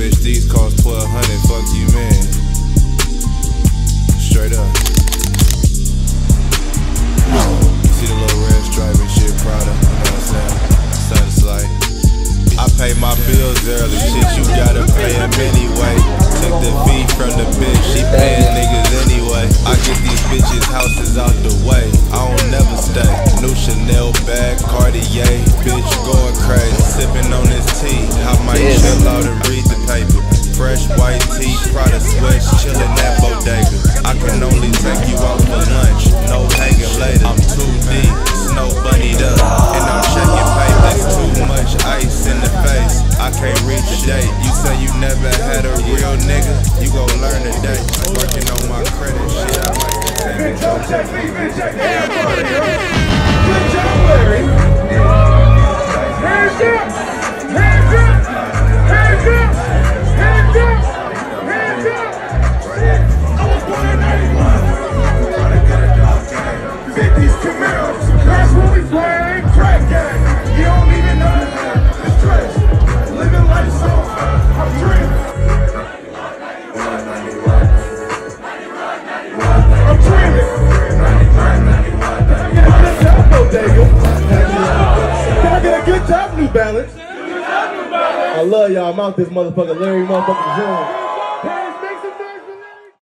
Bitch, these cost 1200, fuck you, man. Straight up. See the little red stripe and shit, Prada, you know what I'm saying? Like. I pay my bills early, shit, you gotta pay them anyway. Took the fee from the bitch, she paying niggas anyway. I get these bitches houses out the way, I don't never stay. New Chanel bag, Cartier, bitch going Fresh white tee, Prada sweats, chillin' at bodega. I can only take you out for lunch, no hanging later. I'm too deep, snow bunnied up, and I'm checking papers. Too much ice in the face, I can't reach the date. You say you never had a real nigga, you gon' learn today. Working on my credit shit, I might be taking Good job, check 50s Camaros, that's what we play. Crack game. You don't. Living life so I'm dreaming. Can I get a good New Balance? I love y'all. I'm out this motherfucker, Larry motherfucking June.